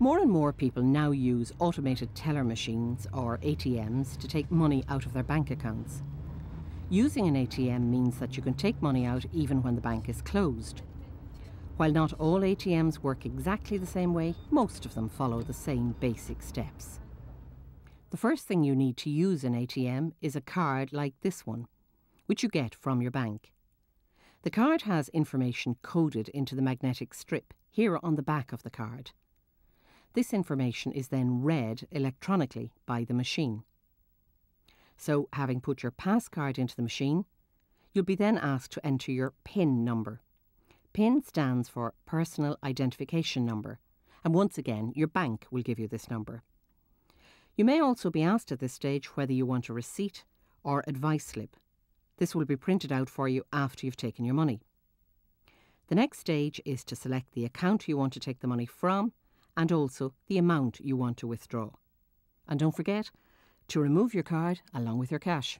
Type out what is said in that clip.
More and more people now use automated teller machines or ATMs to take money out of their bank accounts. Using an ATM means that you can take money out even when the bank is closed. While not all ATMs work exactly the same way, most of them follow the same basic steps. The first thing you need to use an ATM is a card like this one, which you get from your bank. The card has information coded into the magnetic strip here on the back of the card. This information is then read electronically by the machine. So, having put your pass card into the machine, you'll be then asked to enter your PIN number. PIN stands for Personal Identification Number, and once again, your bank will give you this number. You may also be asked at this stage whether you want a receipt or advice slip. This will be printed out for you after you've taken your money. The next stage is to select the account you want to take the money from and also the amount you want to withdraw. And don't forget to remove your card along with your cash.